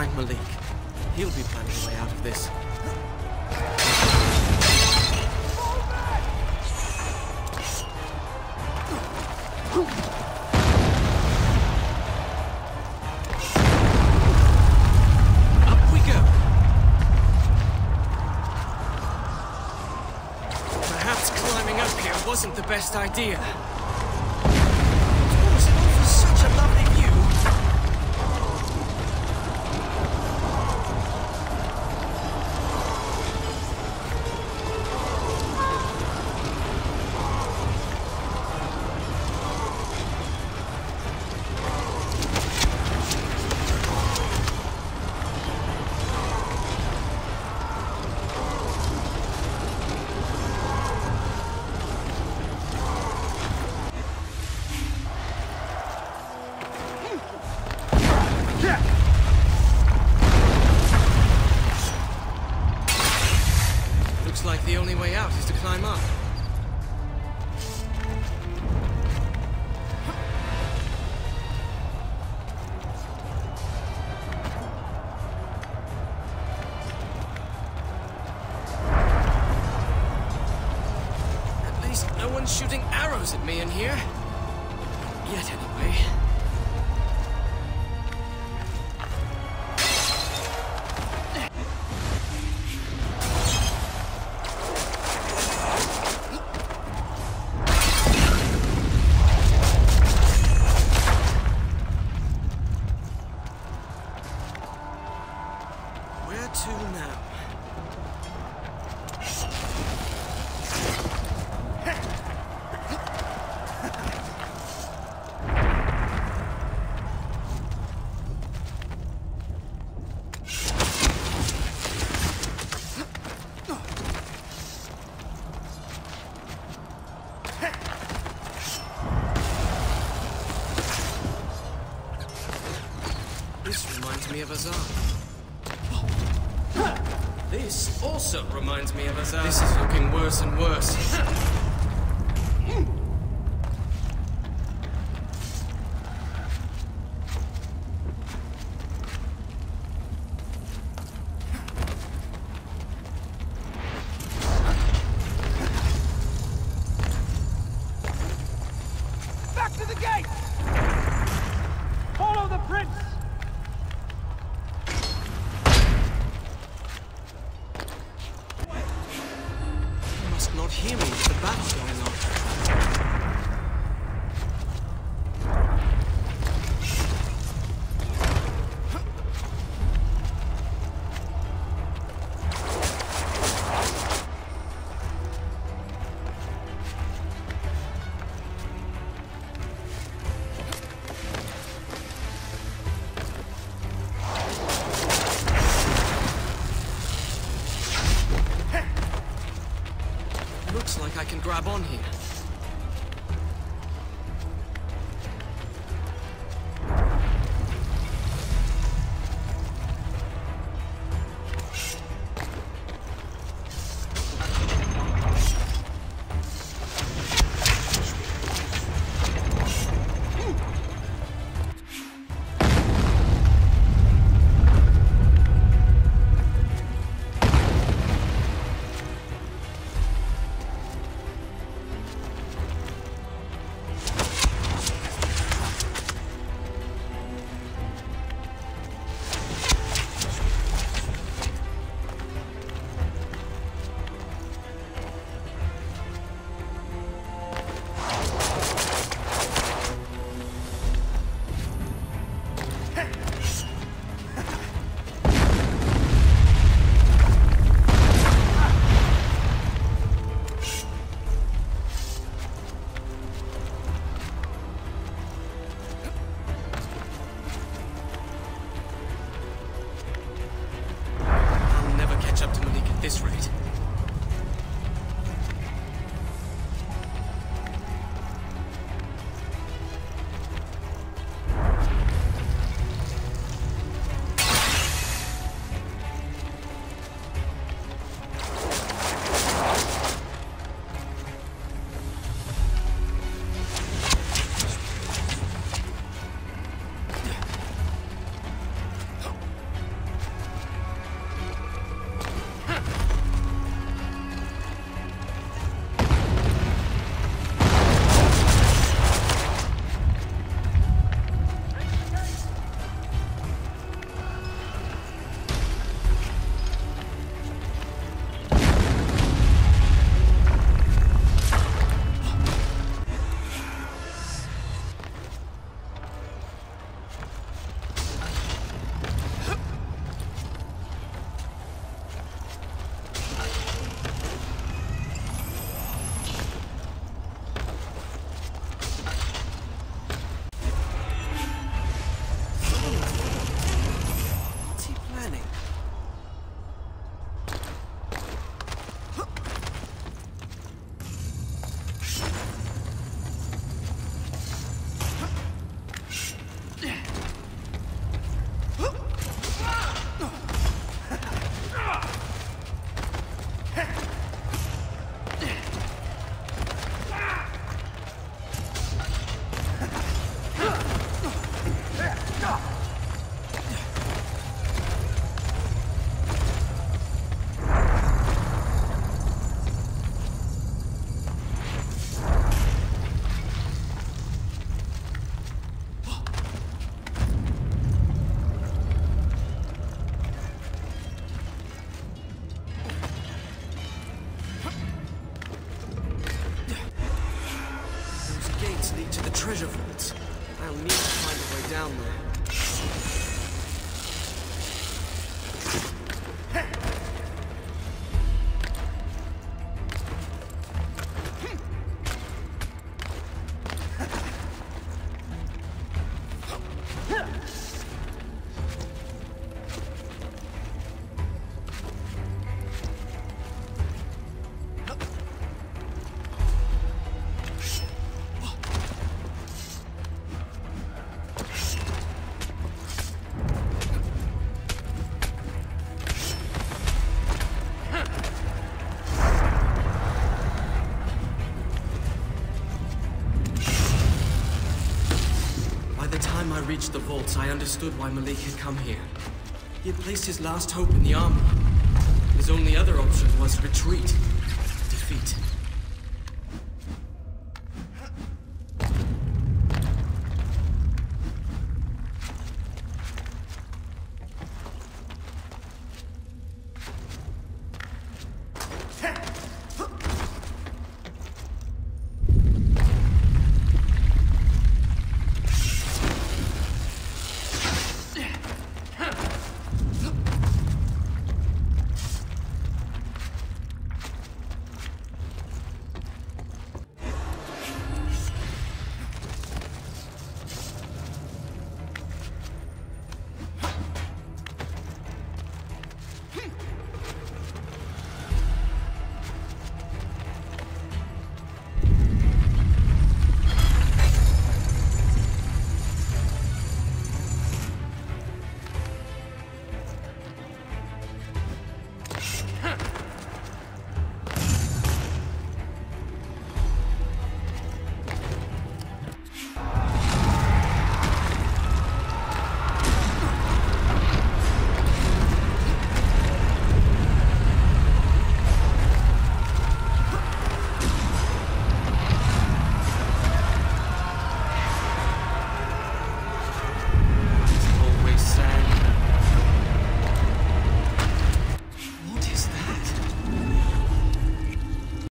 find Malik. He'll be planning a way out of this. Perhaps climbing up here wasn't the best idea. Shooting arrows at me in here. Yet, anyway. Where to now? This reminds me of Azad. This also reminds me of Azad. This is looking worse and worse. grab on here. Reached the vaults, I understood why Malik had come here. He had placed his last hope in the army. His only other option was retreat.